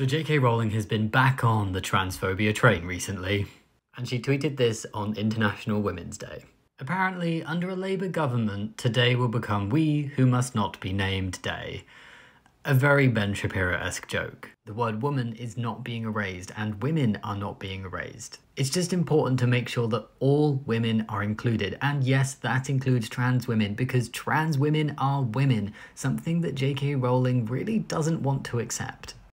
So JK Rowling has been back on the transphobia train recently, and she tweeted this on International Women's Day. Apparently, under a Labour government, today will become We Who Must Not Be Named Day. A very Ben Shapiro-esque joke. The word woman is not being erased and women are not being erased. It's just important to make sure that all women are included. And yes, that includes trans women because trans women are women, something that JK Rowling really doesn't want to accept.